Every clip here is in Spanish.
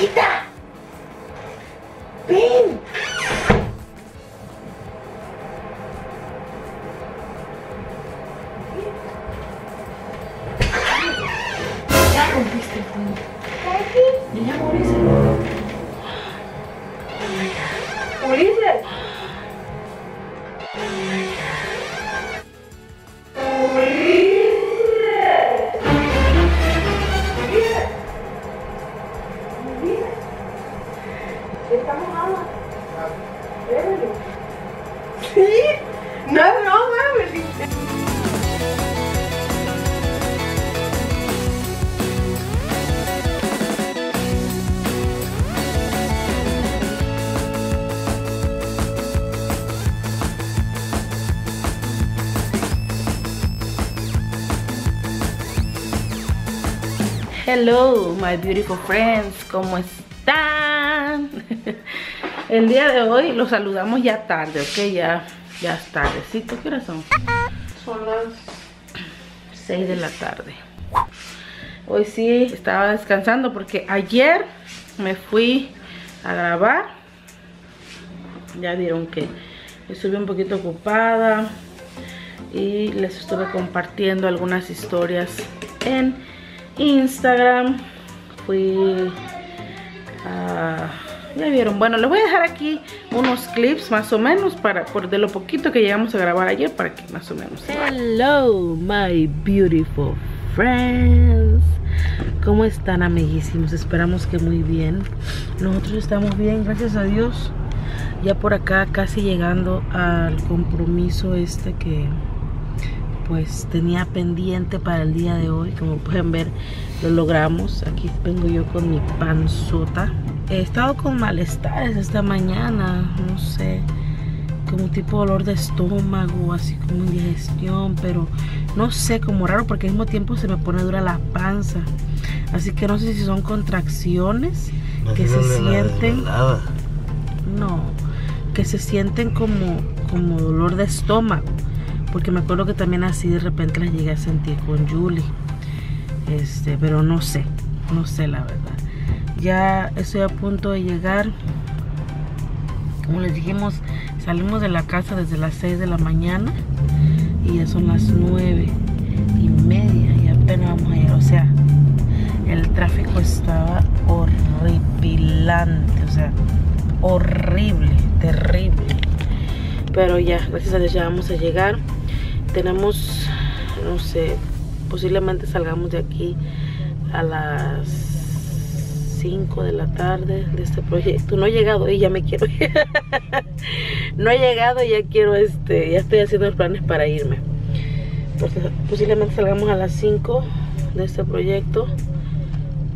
Blanquita. Ven. Hello, my beautiful friends, ¿cómo están? El día de hoy los saludamos ya tarde, ok, ya, ya es tardecito, ¿qué hora son? Son las 6 de la tarde. Hoy sí estaba descansando porque ayer me fui a grabar. Ya vieron que estuve un poquito ocupada y les estuve compartiendo algunas historias en Instagram. Fui a... Ya vieron, bueno, les voy a dejar aquí unos clips más o menos para por de lo poquito que llegamos a grabar ayer para que más o menos. Hello, my beautiful friends. ¿Cómo están, amiguísimos? Esperamos que muy bien. Nosotros estamos bien, gracias a Dios. Ya por acá casi llegando al compromiso este que pues tenía pendiente para el día de hoy. Como pueden ver, lo logramos. Aquí vengo yo con mi panzota. He estado con malestares esta mañana, no sé, como tipo dolor de estómago, así como indigestión, pero no sé, como raro porque al mismo tiempo se me pone dura la panza. Así que no sé si son contracciones que se sienten. No, que se sienten como, como dolor de estómago. Porque me acuerdo que también así de repente las llegué a sentir con Julie. Este, pero no sé, no sé la verdad. Ya estoy a punto de llegar. Como les dijimos, salimos de la casa desde las 6 de la mañana. Y ya son las 9 y media. Y apenas vamos a llegar. O sea, el tráfico estaba horripilante. O sea, horrible, terrible. Pero ya, gracias a Dios ya vamos a llegar. Tenemos, no sé, posiblemente salgamos de aquí a las 5 de la tarde de este proyecto. No he llegado y ya me quiero ir. no he llegado y ya quiero, este, ya estoy haciendo los planes para irme. Posiblemente salgamos a las 5 de este proyecto.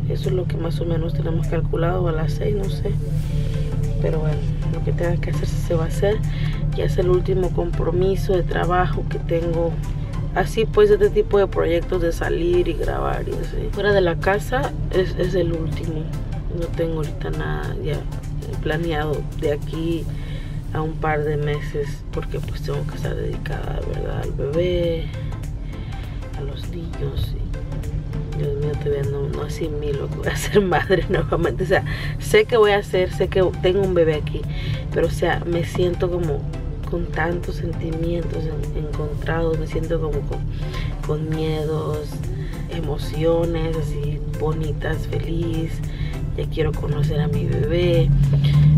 Eso es lo que más o menos tenemos calculado, a las 6, no sé. Pero bueno, lo que tenga que hacerse se va a hacer. Ya es el último compromiso de trabajo que tengo. Así pues, este tipo de proyectos de salir y grabar y así. Fuera de la casa es, es el último. No tengo ahorita nada ya planeado de aquí a un par de meses. Porque pues tengo que estar dedicada, ¿verdad? Al bebé, a los niños y Dios mío, todavía no, no asimilo que voy a ser madre nuevamente. O sea, sé que voy a hacer, sé que tengo un bebé aquí, pero o sea, me siento como con tantos sentimientos en- encontrados, me siento como con, con miedos, emociones así bonitas, feliz. Ya quiero conocer a mi bebé,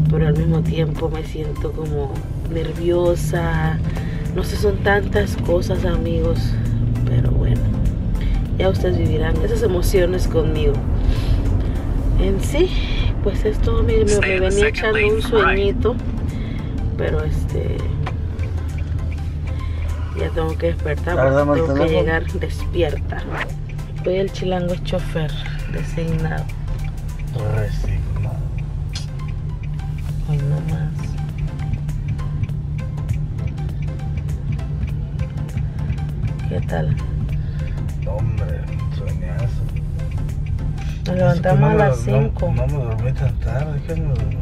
pero al mismo tiempo me siento como nerviosa. No sé, son tantas cosas, amigos, pero bueno ya ustedes vivirán esas emociones conmigo. En sí, pues esto me, me, me venía echando un sueñito, pero este ya tengo que despertar porque tengo que llegar despierta. Soy el chilango chofer designado. Resignado. Hoy no más. ¿Qué tal? Hombre, sueñazo. Nos levantamos a las me- no- 5. No, me dormí tan tarde, ¿qué me dormí?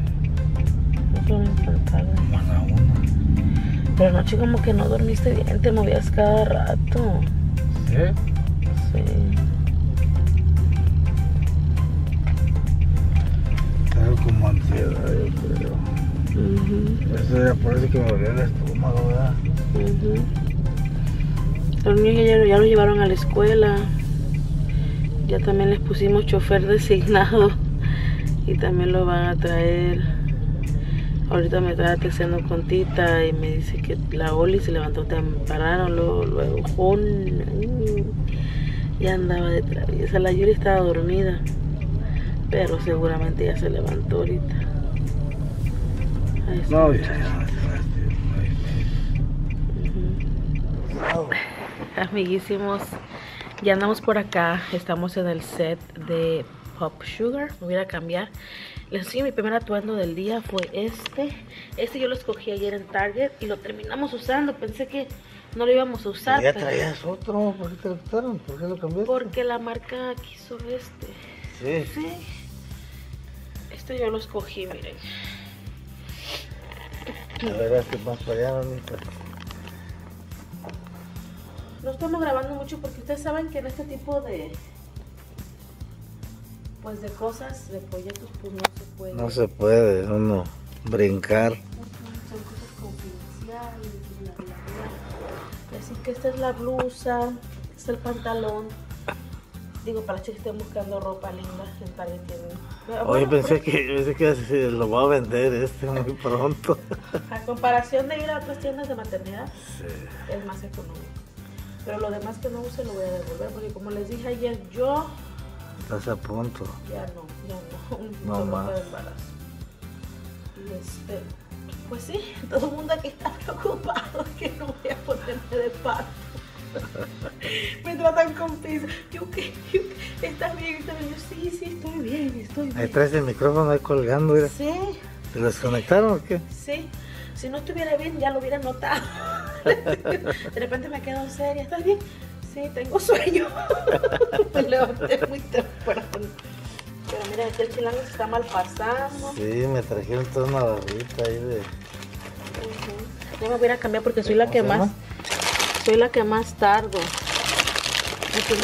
No fue muy tarde. Como a la. Pero anoche como que no dormiste bien, te movías cada rato. ¿Sí? Sí. Tengo como ansiedad, yo creo. Uh -huh. Eso ya parece que me dolía el estómago, ¿verdad? Los niños ya, ya los llevaron a la escuela. Ya también les pusimos chofer designado y también lo van a traer. Ahorita me estaba texteando con Tita y me dice que la Oli se levantó temprano, luego, luego Jun, mm, ya andaba de traviesa. La Yuri estaba dormida, pero seguramente ya se levantó ahorita. No, ya, ya. Amiguísimos, ya andamos por acá. Estamos en el set de Pop Sugar. Me voy a cambiar. Les enseño mi primer atuendo del día. Fue este. Este yo lo escogí ayer en Target y lo terminamos usando. Pensé que no lo íbamos a usar. Ya pero- traías otro, ¿por qué te lo quitaron? ¿Por qué lo cambiaste? porque la marca quiso este. Sí. Sí. Este yo lo escogí, miren. A ver, hazte más para allá, mamita. No estamos grabando mucho porque ustedes saben que en este tipo de pues de cosas, de proyectos, pues no se puede. No se puede uno brincar. Son cosas confidenciales, bla, bla, bla. Así que esta es la blusa, este es el pantalón. Digo, para que estén buscando ropa linda, en Target tienen. Oye, Bueno, pensé pues, que, pensé que lo voy a vender este muy pronto. A comparación de ir a otras tiendas de maternidad, Sí. es más económico. Pero lo demás que no use lo voy a devolver porque como les dije ayer, yo Estás a punto. ya no, ya no, No más. Y este, pues sí, todo el mundo aquí está preocupado que no voy a ponerme de parto. Me tratan con piso. Yo qué, ¿estás bien? ¿Estás bien? Yo sí, sí, estoy bien, estoy Ahí bien. traes el micrófono ahí colgando, mira. Sí, ¿Te lo desconectaron o qué? sí. Si no estuviera bien, ya lo hubiera notado. De repente me quedo seria. ¿Estás bien? Sí, tengo sueño. me levanté muy temprano. Pero mira, aquí el chilango se está mal pasando. Sí, me trajeron toda una barrita ahí de... Ujú. Yo me voy a ir a cambiar porque soy la ¿Cómo que más, llama? soy la que más tardo.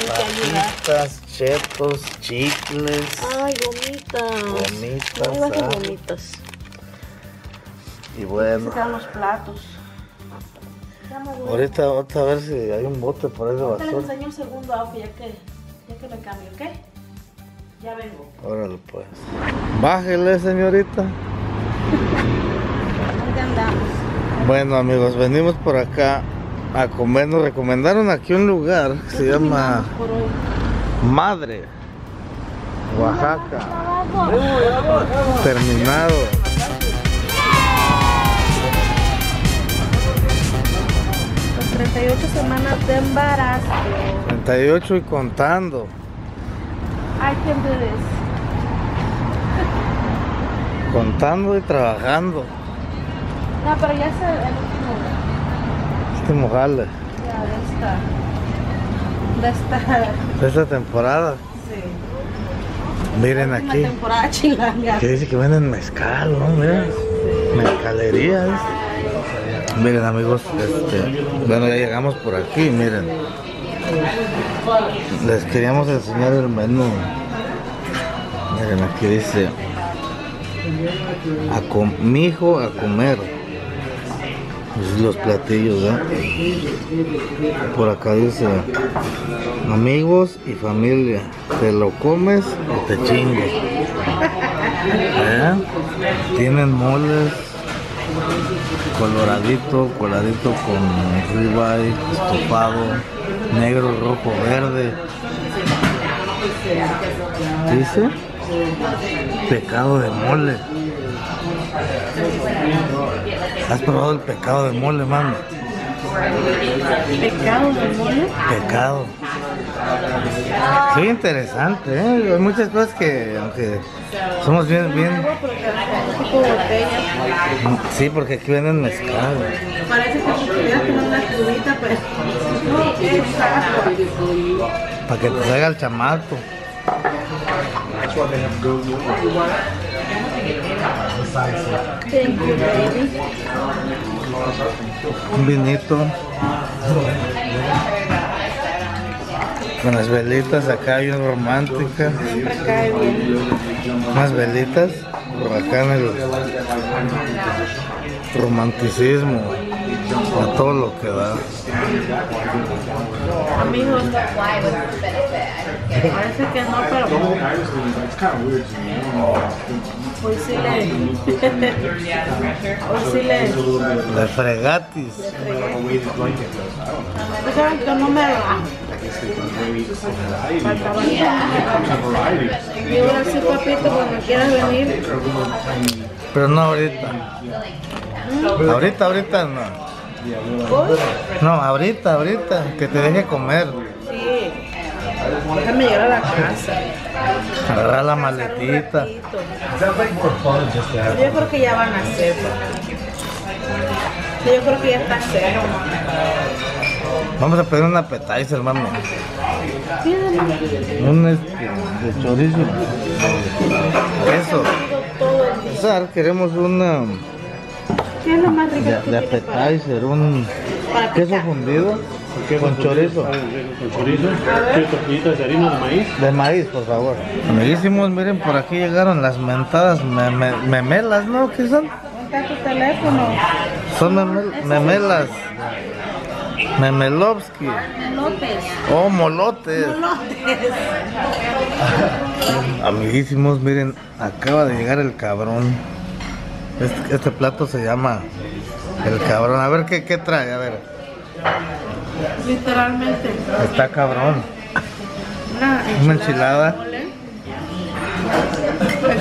Papitas, chetos, chicles, Ay, gomitas. Gomitas, Ay, ah. gomitas. y bueno. quedan los platos. Ahorita, ahorita a ver si hay un bote por ahí de basura. enseño un segundo ya que, ya que me cambio, ¿ok? Ya vengo. Órale pues. Bájele, señorita. ¿Dónde andamos? Bueno amigos, venimos por acá a comer. Nos recomendaron aquí un lugar que se llama. Madre, Oaxaca. Terminado. 38 semanas de embarazo. 38 y contando. I can do this. Contando y trabajando. No, pero ya es el, último. Este mojale Ya, de esta. De esta. de esta temporada. Sí. Miren aquí. temporada chilanga. Que dice que venden mezcal, ¿no? Mira. Mezcalerías. Miren amigos, este, bueno ya llegamos por aquí, miren. Les queríamos enseñar el menú. Miren, aquí dice a com- mi hijo a comer. Los platillos, ¿verdad? Por acá dice amigos y familia. Te lo comes o te chingo. ¿Eh? Tienen moles coloradito, coladito con ribeye, estofado, negro, rojo, verde. Dice pecado de mole. ¿Has probado el pecado de mole, mami? Pecado de mole. Pecado. Sí, interesante, ¿eh? Hay muchas cosas que, aunque somos bien, bien. Sí, porque aquí venden mezcal. Parece que pero. Para que te salga el chamaco. Un vinito. Con las velitas acá bien cae bien. Unas velitas por acá en el. romanticismo a todo lo que da. Parece que no, pero hoy sí le. hoy sí le. De fregatis. Pues saben que no me papito, cuando quieras venir. Pero no ahorita. Ahorita, ahorita no. No, ahorita, ahorita. Que te deje comer. sí. Déjame llegar a la casa. Agarrar la maletita. Yo creo que ya van a hacer. Yo creo que ya está cero. Vamos a pedir un appetizer, mami. Un este, de chorizo. Eso. Queremos una ¿Qué es lo más rico de, de appetizer, un queso fundido con chorizo. Con chorizo, tortillitas de harina de maíz. De maíz, por favor. Amiguísimos, miren, por aquí llegaron las mentadas meme- memelas, ¿no? ¿Qué son? ¿Dónde está tu teléfono? Son memel- memelas. Memelovsky. Oh, molotes. Lotes. Amiguísimos, miren, acaba de llegar el cabrón. Este, este plato se llama el cabrón. A ver qué, qué trae, a ver. Literalmente. Está cabrón. Una Una enchilada. de mole.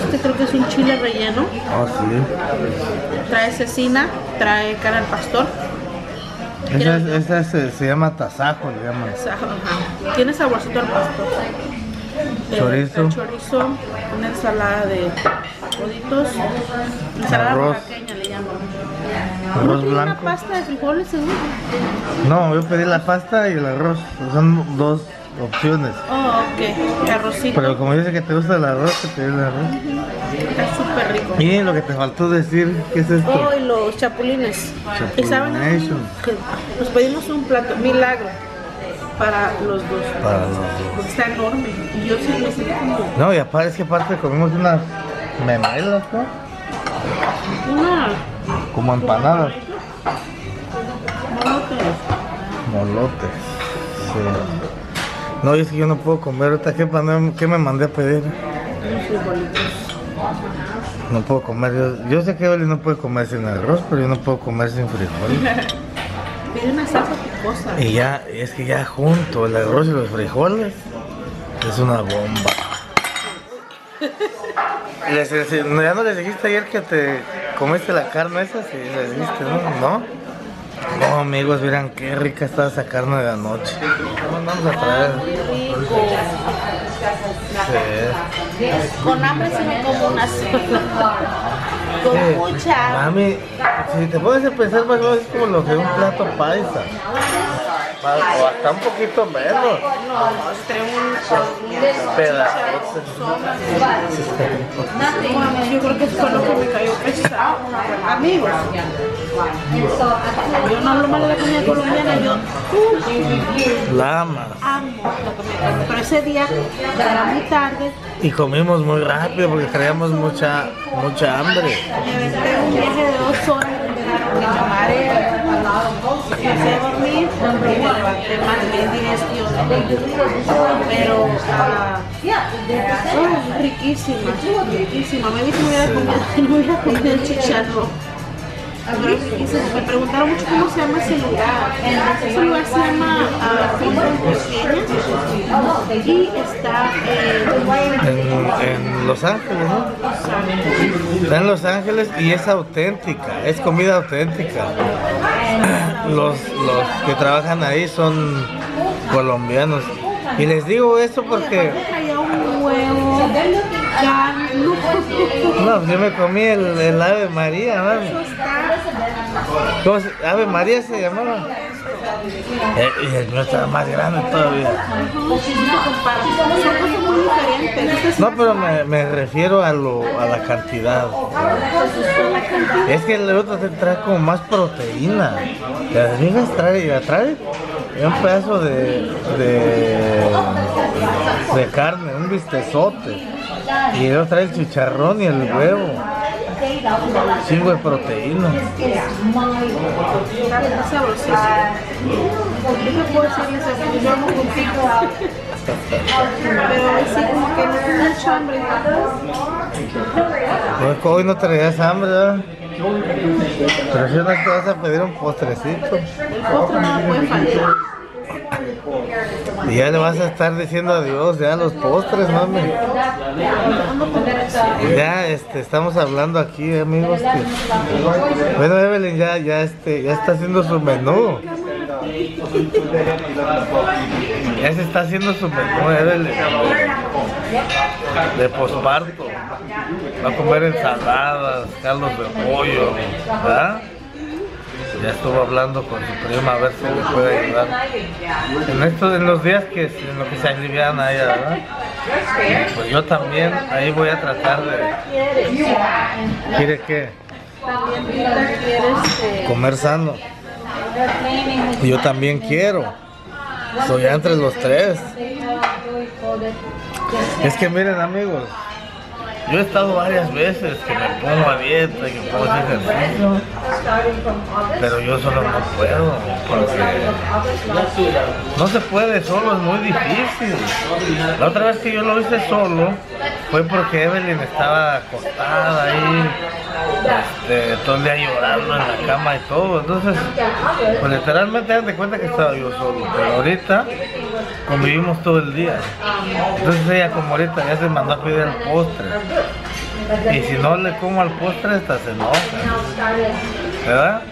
Este creo que es un chile relleno. Oh, sí. Trae cecina, trae carne al pastor. Esa, es- esa se, se llama tasajo, le llaman. Esa, ajá. Tiene saborcito al pastor. Eh, Chorizo. el chorizo, una ensalada de coditos, ensalada oaxaqueña le llaman. Arroz ¿No blanco. una pasta de frijoles seguro? No, yo pedí la pasta y el arroz. Son dos opciones. Oh, ok. Arrocito. Pero como dice que te gusta el arroz, te pedí el arroz. Está súper rico. Y lo que te faltó decir, ¿qué es esto? Oh, y los chapulines. ¿Y saben? Que Nos pedimos un plato, milagro, para los dos. Para los dos. Está enorme. Y yo sí siento como No, y aparte es que aparte comimos unas memelas, ¿no? una... Como empanadas. Molotes. Molotes. Sí. No, es que yo no puedo comer ahorita. ¿Qué, me mandé a pedir? No puedo comer. Yo, yo sé que Oli no puede comer sin arroz, pero yo no puedo comer sin frijoles. Una salsa picosa. Y ya, es que ya junto el arroz y los frijoles es una bomba. Les- les- no, ¿Ya no les dijiste ayer que te comiste la carne esa? Sí, les dijiste, ¿no? ¿No? No, amigos, miran qué rica está esa carne de anoche. Vamos a traer. Rico. Sí. Con hambre se me como una sola. Con Sí. mucha. Mami, si te a pensar más menos es como lo que un plato paisa. O hasta un poquito menos. No, entre un Pedazotes. Yo creo que fue lo que me cayó pesado. Amigos, yo no hablo mal de la comida colombiana, yo uh, amo la comida. Pero ese día era muy tarde, Y comimos muy rápido porque traíamos mucha, mucha hambre. me un viaje de dos horas en verano, fui a dormir y me levanté mal, me indigestión. Pero ah, oh, riquísima, riquísima. Me hubiera comido, no me hubiera comido el chicharrón. Me preguntaron mucho cómo se llama ese lugar. Ese lugar se llama Pequeña y está en En, en Los Ángeles, ¿no? Está en Los Ángeles y es auténtica, es comida auténtica. Los, los que trabajan ahí son colombianos. Y les digo esto porque no, no, yo me comí el, el Ave María, mami. ¿Cómo se- Ave María se llamaba. Eh, y el mío estaba más grande todavía. No, pero me, me refiero a, lo, a la cantidad. Es que el otro te trae como más proteína. Las migas trae, trae un pedazo de, de, de carne, un bistezote. Y luego trae el chicharrón y el huevo. Chingo de proteína. Pero. Pues hoy no traías hambre, ¿verdad? Pero si no te vas a pedir un postrecito. El postre no puede faltar. Y ya le vas a estar diciendo adiós ya a los postres, mami. Ya este, estamos hablando aquí, amigos. Bueno, Evelyn ya, ya, este, ya está haciendo su menú. Ya se está haciendo su menú, Evelyn. De posparto. Va a comer ensaladas, caldos de pollo, ¿verdad? Ya estuvo hablando con su prima a ver si le puede ayudar. En estos, en los días que en lo que se alivian a ¿verdad? Pues yo también ahí voy a tratar de. ¿Quiere qué? Comer sano. Yo también quiero. Soy entre los tres. Es que miren amigos, yo he estado varias veces que me pongo a y que puedo hacer ejercicio, pero yo solo no puedo, porque no se puede solo, es muy difícil. La otra vez que yo lo hice solo fue porque Evelyn estaba acostada ahí, este, todo el día llorando en la cama y todo, entonces, pues literalmente haz de cuenta que estaba yo solo, pero ahorita convivimos todo el día. Entonces ella como ahorita ya se mandó a pedir el postre. Y si no le como al postre, hasta se enoja. ¿Verdad?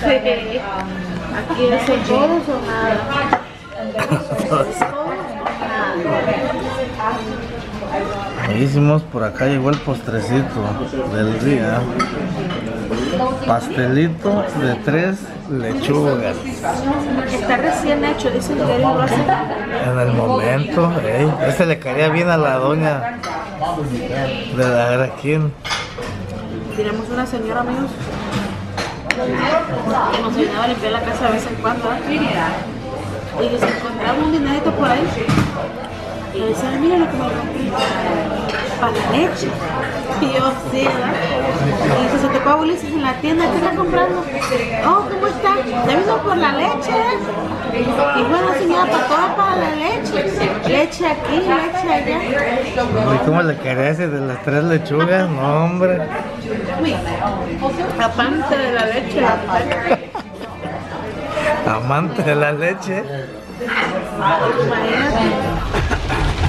sí. Aquí el todos o nada. Ahí hicimos por acá, llegó el postrecito del día. Pastelito de tres lechugas. Está recién hecho, dice que. En el momento, ey, ese le caería bien a la doña de la ver a quién. Tenemos una señora, amigos, que nos ayudaba a limpiar la casa de vez en cuando. ¿eh? Y que se encontraba un dinerito por ahí. Y le decía, mira lo que me rompí. Para la leche. Y yo, sí, ¿verdad? Y dice, se te paga Ulises en la tienda, ¿qué está comprando? Oh, ¿cómo está? Ya vino por la leche, ¿eh? Y bueno, señora, para todo para la leche. Leche aquí, leche allá. ¿Y cómo le caería ese de las tres lechugas? No, hombre. Aparte de la leche, Amante de la leche.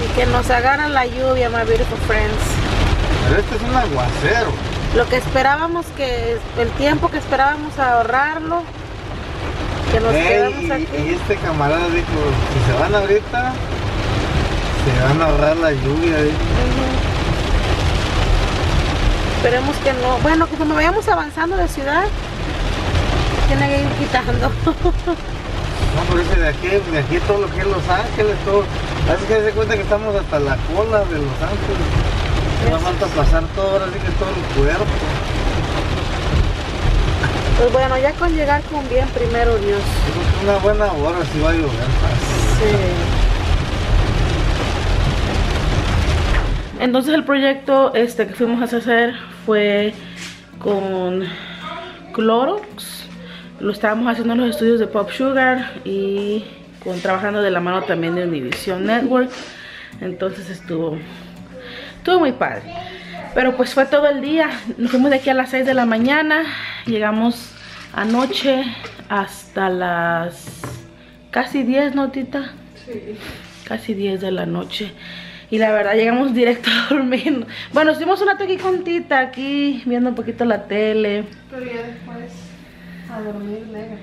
Y que nos agarra la lluvia, my beautiful friends. Pero este es un aguacero. Lo que esperábamos que, el tiempo que esperábamos ahorrarlo, que nos Ey, quedamos aquí. y este camarada dijo, si se van ahorita, se van a ahorrar la lluvia. dijo. Esperemos que no. Bueno, que como vayamos avanzando de ciudad, tiene que ir quitando. No, por eso de aquí, de aquí todo lo que es Los Ángeles, todo. Así que se cuenta que estamos hasta la cola de Los Ángeles. No falta pasar todo, ahora sí que todo el cuerpo. Pues bueno, ya con llegar con bien, primero Dios. Una buena hora si va a llover fácil. Entonces el proyecto este que fuimos a hacer fue con Clorox. Lo estábamos haciendo en los estudios de Pop Sugar y con, trabajando de la mano también de Univision Network. Entonces estuvo, estuvo muy padre. Pero pues fue todo el día. Nos fuimos de aquí a las 6 de la mañana. Llegamos anoche hasta las casi 10, ¿no, Tita? casi 10 de la noche. Y la verdad llegamos directo a dormir. Bueno, estuvimos un rato aquí con Tita, aquí viendo un poquito la tele. Pero ya después a dormir negra.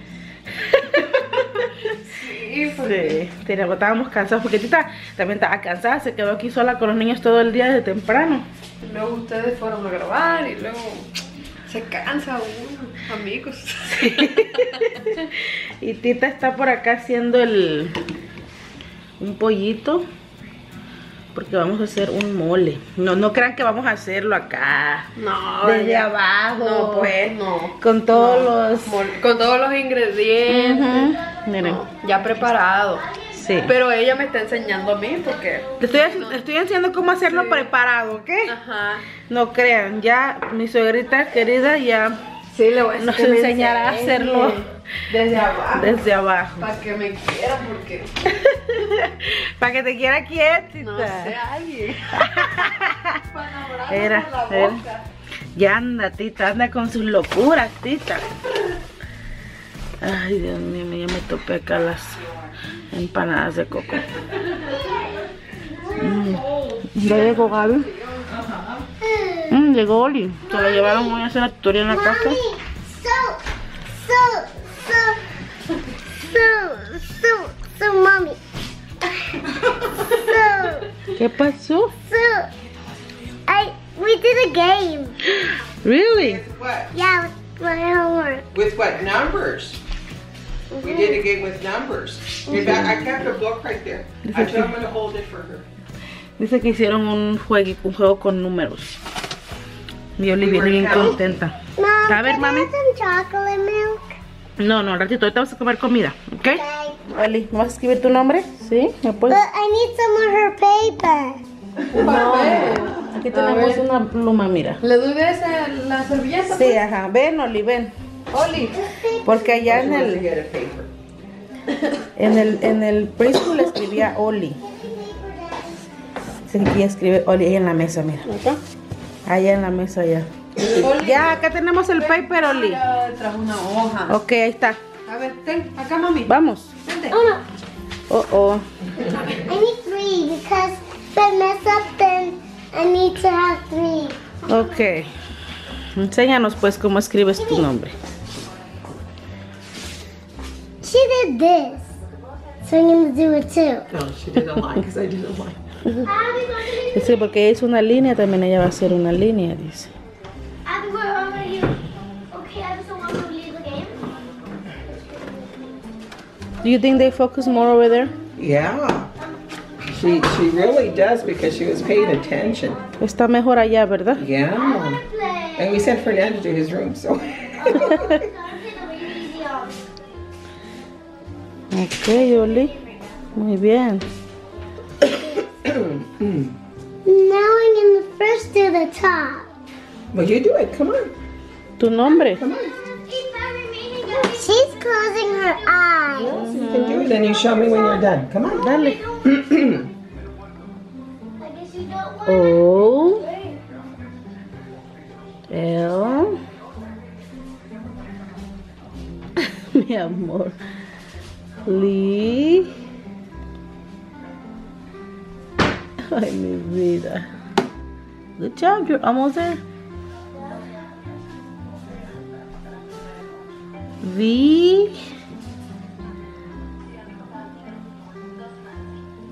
sí, porque Sí, teníamos- estábamos cansados porque Tita también estaba cansada, se quedó aquí sola con los niños todo el día desde temprano. luego ustedes fueron a grabar y luego se cansa uno, amigos. Y Tita está por acá haciendo el un pollito porque vamos a hacer un mole. No, no crean que vamos a hacerlo acá. No, Desde ya- abajo. No, pues, no. Con todos los Con todos los ingredientes. Miren. No, ya preparado. Sí. Pero ella me está enseñando a mí porque... Te estoy, estoy enseñando cómo hacerlo preparado, ¿ok? Ajá. No crean, ya mi suegrita querida ya Sí, le voy a nos enseñará a hacerlo Desde abajo. desde abajo. Para que me quiera porque... Para que te quiera quietita. No sé, alguien. Para enamorarme Era, la era. Ya anda, tita, anda con sus locuras, tita. Ay, Dios mío, ya me topé acá las empanadas de coco. Mm, Ya llegó Gaby. Mm, llegó Oli. Se la llevaron hoy a hacer la tutoría en la casa. ¿Qué pasó? so, I, we did a game. Really? What? Yeah, with my homework. With what numbers? We did a game with numbers. In fact, I kept a book right there. I told him to hold it for her. Dice que hicieron un juego, un juego con números. Y Oli viene bien contenta. Mom, A ver, mami. Some chocolate milk? No, no, al ratito, ahorita vas a comer comida, ¿ok? Okay. Oli, ¿me vas a escribir tu nombre? Sí, ¿me But puedes? I need some of her paper. No, aquí tenemos una pluma, mira. ¿Le doy de esa, la servilleta? Sí, ajá, ven, Oli, ven. Oli. Porque allá en el, en el, en el preschool escribía Oli. Dice que aquí escribe Oli, ahí en la mesa, mira. Acá. Allá en la mesa, ya. Oli. Ya, acá tenemos el paper, Oli. Trajo una hoja. Ok, ahí está. A ver, ten, acá mami. Vamos. Vente. Oh no, Oh, oh. I need three because if I mess up, then I need to have three. Ok. Enséñanos pues cómo escribes tu nombre. She did this, so I'm gonna do it too. No, she did a line because I did a line. Dice, porque ella hizo una línea, también ella va a hacer una línea, dice. Do you think they focus more over there? Yeah. She she really does because she was paying attention. Está mejor allá, ¿verdad? Yeah. And we sent Fernando to his room, so. Gotta play the really Ok, Oli. Muy bien. Now I'm gonna first do the top. well, you do it. Come on. ¿Tu nombre? Come on. She's closing her eyes. So you can do it, and you show me when you're done. Come on. Dale. I guess you don't want oh. O. L. Mi amor. Li. Ay, mi vida. Good job, you're almost there.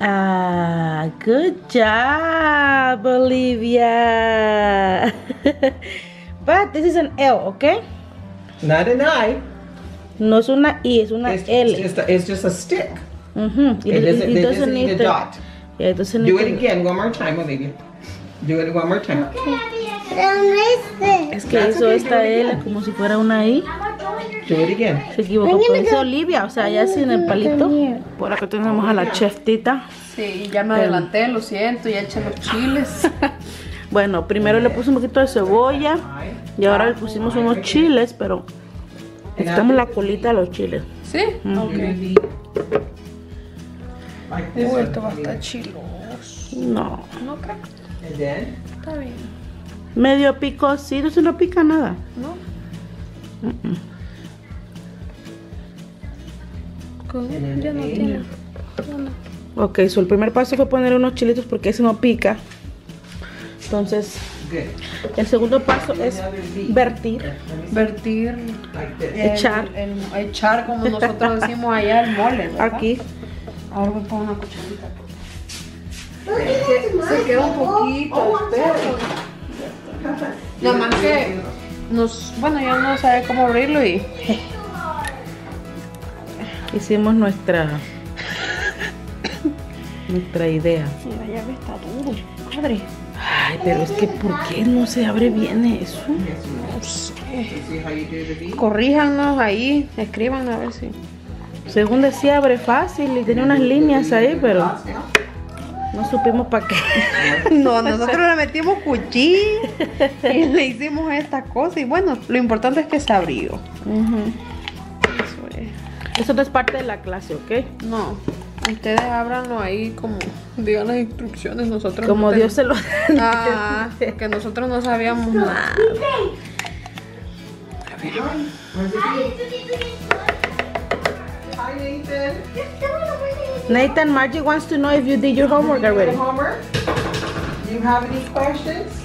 Ah, good job, Olivia. but this is an L, okay? Not an I. No es una I, es una It's L. just a, it's just a stick. Mhm. It doesn't, it doesn't need a the- dot. Yeah, it doesn't Do need it again one more time, Olivia. Do it one more time. This. Es que That's hizo okay, esta L again. como si fuera una I. Do it again. Se equivocó, pero dice Olivia, o sea, ya sin el palito. Por acá tenemos a la chef Tita. Sí, ya me adelanté, lo siento, ya eché los chiles. Bueno, primero le puse un poquito de cebolla y ahora le pusimos unos chiles, pero quitamos la colita de los chiles. ¿Sí? Ok. Like this Uy, one. esto va a estar chiloso. No, No creo. Está bien. medio picosito, eso no pica nada. ¿No? Ya no tiene. Ok, so el primer paso fue poner unos chilitos porque ese no pica. Entonces, el segundo paso es vertir, Vertir. El- Echar. el- echar, como nosotros decimos allá, el mole. ¿verdad? aquí. Ahora voy a poner una cucharita. Se queda un poquito, pero. Nada más que. Nos, bueno, yo no sabía cómo abrirlo y. Hicimos nuestra nuestra idea. Mira, ya ve, está duro, madre. Ay, pero es que ¿por qué no se abre bien eso? The V? Corríjanos ahí, escriban a ver si. Según decía, abre fácil y tenía unas líneas ahí, pero no supimos para qué. No, nosotros le metimos cuchillo y le hicimos esta cosa. Y bueno, lo importante es que se abrió. Es. Eso no es parte de la clase, ¿ok? No, ustedes ábranlo ahí como digan las instrucciones. Nosotros Como no Dios se lo Ah, que nosotros no sabíamos nada. Hi, Nathan. Nathan, Margie wants to know if you did your homework already. Homer, do you have any questions?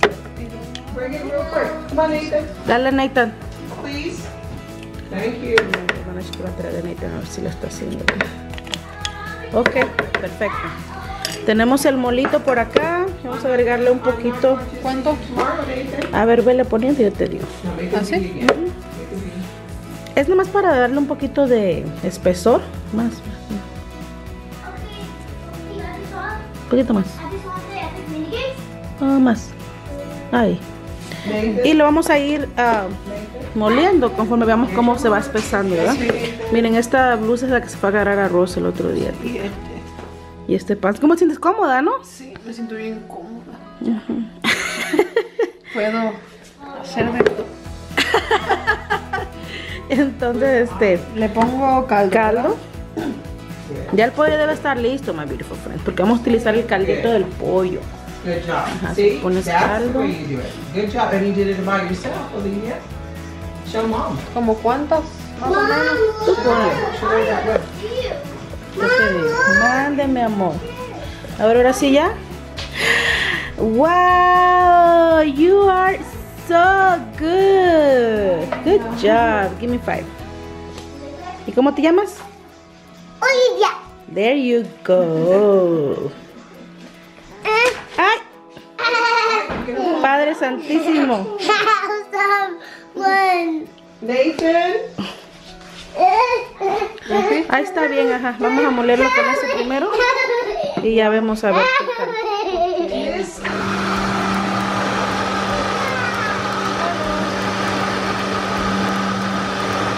Bring it real quick. Come on, Nathan, Dale, Nathan. please. Thank you. A escribir atrás de Nathan a ver si lo está haciendo. Ok, perfecto. Tenemos el molito por acá. Vamos a agregarle un poquito. ¿Cuánto? A ver, vele poniendo y yo te digo. ¿Así? again. Es nomás para darle un poquito de espesor. Más. Un poquito más. Ah, más. Ahí. Y lo vamos a ir ah, moliendo conforme veamos cómo se va espesando, ¿verdad? Miren, esta blusa es la que se fue a agarrar a Ross el otro día. Y este. Y este pan. ¿Cómo te sientes cómoda, no? Sí, me siento bien cómoda. Puedo hacer de todo. Entonces, este, Le pongo caldo. caldo. Ya el pollo debe estar listo, my beautiful friends, porque vamos a utilizar el caldito del pollo. Good job. Ajá, See, pones that's the caldo. way you do it. Good job. And you did it by yourself, Olivia. Show mom. ¿Como cuántas? Más o menos. Tú digo, Mándeme, amor. A ver, ahora sí ya. Wow, you are so good. Good job. Give me five. ¿Y cómo te llamas? Olivia. There you go. Padre Santísimo. Nathan. Ahí está bien, ajá. Vamos a molerlo con ese primero y ya vemos a ver qué tal.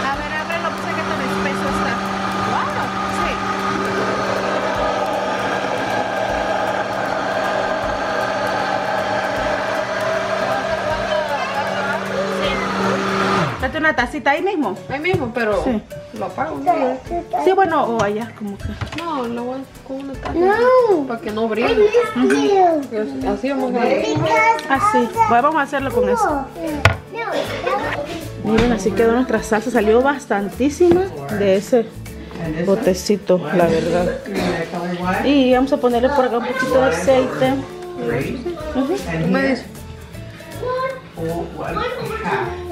A ver, ábrelo, pues que tan espeso está. Wow, sí. Date una tacita ahí mismo. Ahí mismo, pero Sí. lo apago. Sí, bueno, o allá, como que. No, lo voy con una taza. No. Para que no brille. You. Porque Así vamos a Así. Vamos a hacerlo con eso. Miren, así quedó nuestra salsa. Salió bastantísima de ese botecito, la verdad. Y vamos a ponerle por acá un poquito de aceite. And Tú me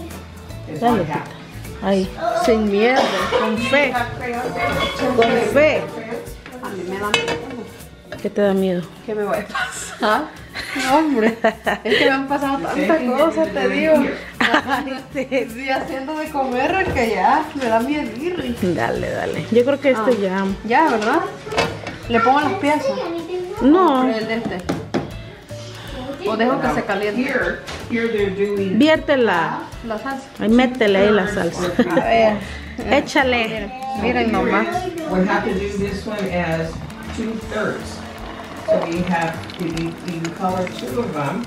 Dale. Ahí. Sin miedo. Con fe. Con fe. A mí me da miedo. ¿Qué te da miedo? ¿Qué me va a pasar? No, hombre, es que me han pasado tantas cosas, te digo. Sí, haciendo de comer que ya me da miedo. Dale, dale. Yo creo que este ya. Ya, ¿verdad? Le pongo las piezas. No. El de este. O dejo que se caliente. Viértela. La salsa. Ahí métele ahí la salsa. A ver. Échale. Miren nomás. We have to do this one as two thirds. So you have, if you, if you color two of them,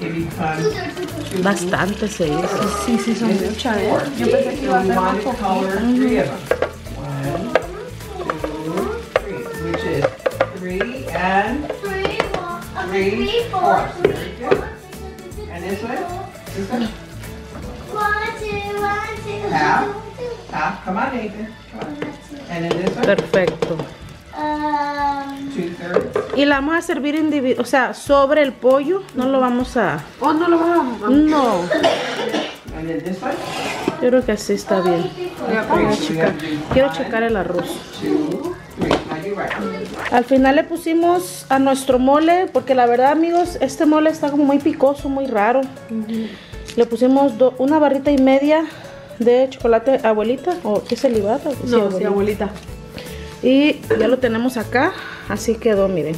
it becomes two. Bastante se hizo. Sí, sí, son muchas. ¿eh? Yo pensé que iba a we ser más color three of them. One, two, three, which is three and three fourths. Very good. And this one, this one, half, half. Come on, Nathan. Come on. And then this one, Perfecto. Two thirds. Y la vamos a servir individual, o sea, sobre el pollo. No lo vamos a. ¿O no lo vas a.? No. Yo creo que así está bien. Quiero checar el arroz. Al final le pusimos a nuestro mole, porque la verdad, amigos, este mole está como muy picoso, muy raro. Le pusimos do- una barrita y media de chocolate abuelita, o ¿qué es el No, sí, abuelita. abuelita. Y ya lo tenemos acá, así quedó, miren.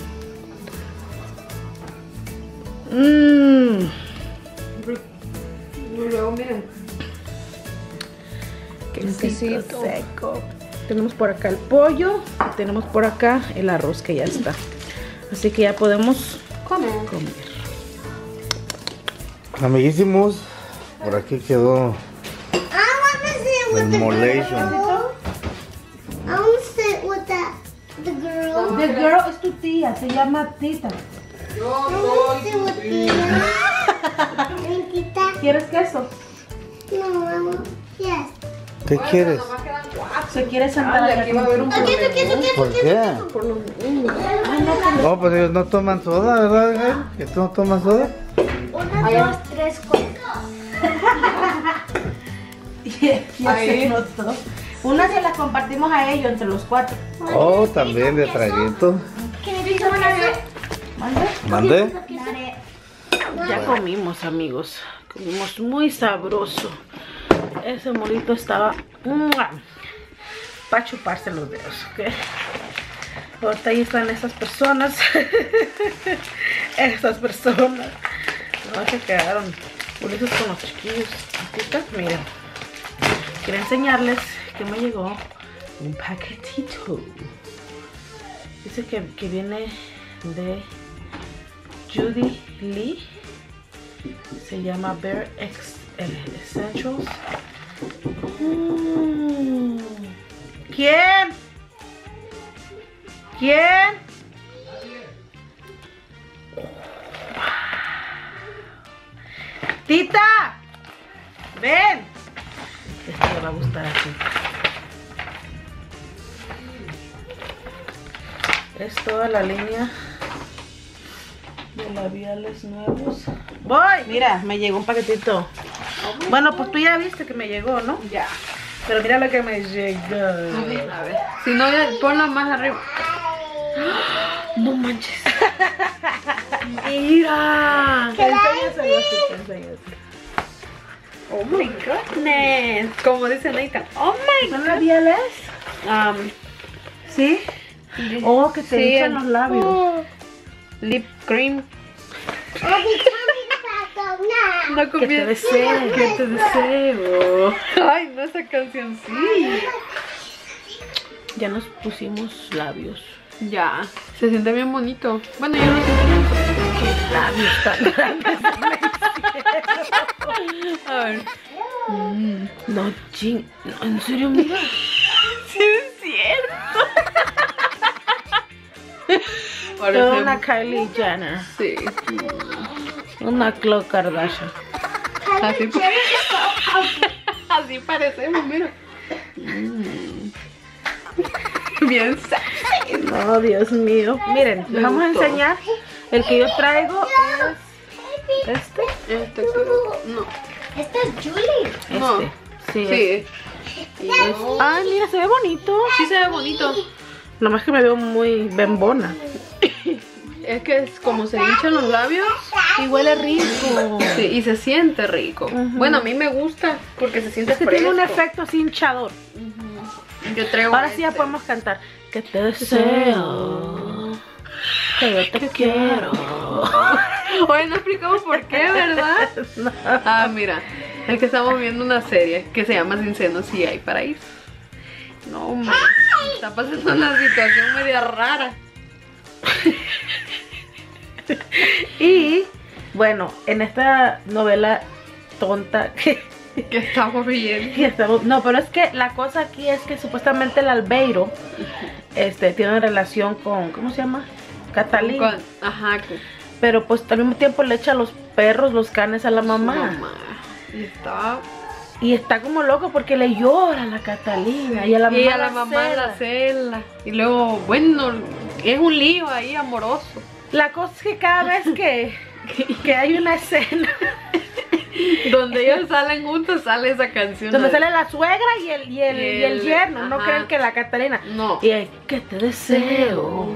Mmm, luego, miren. qué seco. Tenemos por acá el pollo y tenemos por acá el arroz que ya está. Así que ya podemos Comer. comer. Amiguísimos, por aquí quedó with the Molation. the girl. The girl es tu tía, se llama Tita. Sit with Tina. And Tita. ¿Quieres queso? No, want. Yes. ¿Qué quieres? ¿Se quiere sentar aquí va a haber un contigo? problema. ¿Por qué? No, pues ellos no toman soda, ¿verdad, Gael? ¿Que tú no tomas soda? Una, dos, tres, cuatro. Se notó. Una se la compartimos a ellos entre los cuatro. Oh, también de traguito. Do something? ¿Mandé? Ya comimos, amigos. Comimos muy sabroso. Ese molito estaba para chuparse los dedos, ¿ok? Ahorita ahí están estas personas. estas personas. No se quedaron bonitos con los chiquillos. Miren. Quiero enseñarles que me llegó un paquetito. Dice que, que viene de Judy Lee. Se llama Bear X Essentials. Mm. ¿Quién? ¿Quién? Tita, ven. Esto le va a gustar a Tita. Es toda la línea de labiales nuevos. Voy. Mira, me llegó un paquetito. Bueno, pues tú ya viste que me llegó, ¿no? Ya. Pero mira lo que me llegó. A ver. Si no, ya ponla más arriba. No manches. Mira. Enséñaselo. Oh my goodness. Como dice Nathan. Oh my ¿Son labiales? Um, ¿Sí? Oh, que te Sí, los labios. Lip cream. No Que te deseo. Que te deseo. Ay, no, esa canción sí. Ya nos pusimos labios. Ya. Se siente bien bonito. Bueno, yo no siento Labios tan grandes. A ver. No, ching. No, en serio, mira. Sí, es cierto. Toda Parece. una Kylie Jenner. Sí. Una Khloe Kardashian. Así, así parecemos, mira. Mm. Bien sexy. No, Dios mío. Miren, les vamos a enseñar. El que yo traigo es este. Este creo- No. Esta es Julie. Este. No. Sí. Sí. Ay, mira, se ve bonito. Sí se ve bonito. Nomás que me veo muy bembona. Es que es como se hinchan los labios. Y huele rico. Sí, y se siente rico. Bueno, a mí me gusta porque se siente Es que fresco. tiene un efecto así hinchador. Yo traigo Ahora sí ya este. podemos cantar. Que te deseo. Que yo te quiero. Oye, no explicamos por qué, ¿verdad? Ah, mira. Es que estamos viendo una serie que se llama Sin senos y hay paraíso. No, man. Está pasando una situación media rara. Y bueno, en esta novela tonta que, Que estamos viendo. que estamos. No, pero es que la cosa aquí es que supuestamente el albeiro este, tiene relación con. ¿Cómo se llama? Catalina. Con- Ajá, con Pero pues al mismo tiempo le echa los perros, los canes a la mamá. mamá. Y estaba. Y está como loco porque le llora a la Catalina. Y a la mamá, y a la mamá cela. la cela. Y luego, bueno, es un lío ahí amoroso. La cosa es que cada vez que, que hay una escena Donde ellos salen juntos, sale esa canción. donde de- sale la suegra y el, y el, Y y el yerno, no creen que la Catalina. No. Y el, que te deseo,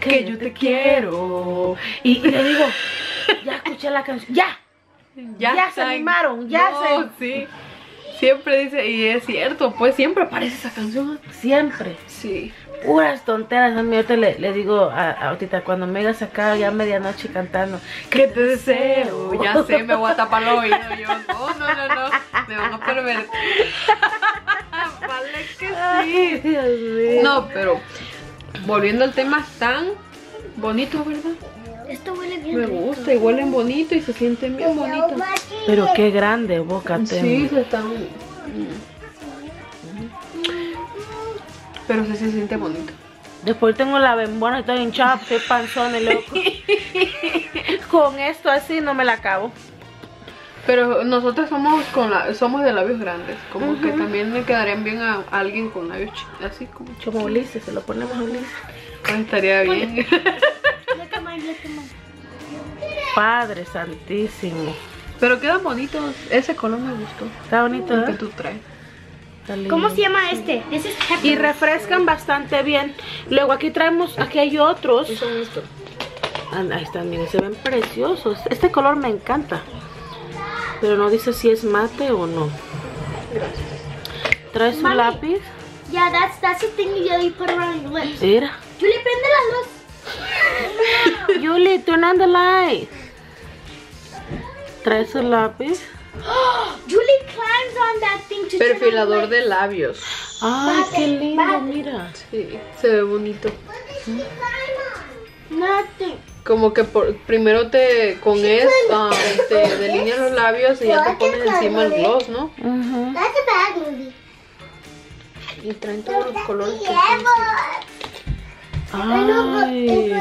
que yo te quiero. Y, y le digo, ya escuché la canción, ya. Ya se animaron, ya No, sí. Siempre dice, y es cierto, pues siempre aparece esa canción. Siempre. Sí. Puras tonteras, a mí ahorita le, le digo a, a ahorita cuando me digas acá ya medianoche cantando, Que te deseo. Ya sé, me voy a tapar los oídos. Yo, no, no, no, no. Me van a pervertir. vale que Ay, Dios mío. No, pero volviendo al tema tan bonito, ¿verdad? Esto huele bien. Me gusta y huelen bonito y se sienten bien bonitos. Pero qué grande boca Sí, se están. Pero sí se siente bonito. Después tengo la bembona, estoy hinchada, estoy panzón y loco. Con esto así no me la acabo. Pero nosotros somos con la, somos de labios grandes, como que también le quedarían bien a alguien con labios así como Como Ulises, se lo ponemos a Ulises. pues estaría bien. Padre santísimo. Pero quedan bonitos. Ese color me gustó. Está bonito, El que ¿eh? tú traes. ¿Cómo se llama este? This is pepper. Y refrescan bastante bien. Luego aquí traemos, aquí hay otros. son estos. Ah, Ahí están, miren, se ven preciosos. Este color me encanta. Pero no dice si es mate o no. Trae su Mami. lápiz. Yeah, that's that's the thing you, you put around your lips. Mira. Julie, prende la luz. Julie, turn on the light. Trae su lápiz. Julie climbs on that thing to turn on Perfilador the de labios. Ay, qué lindo, Bate. mira. Sí, se ve bonito. Nothing. Como que por, primero te con esto te delineas los labios y ya te pones encima el gloss, ¿no? Ujú. That's a bad movie. Y traen todos los colores. que Ay.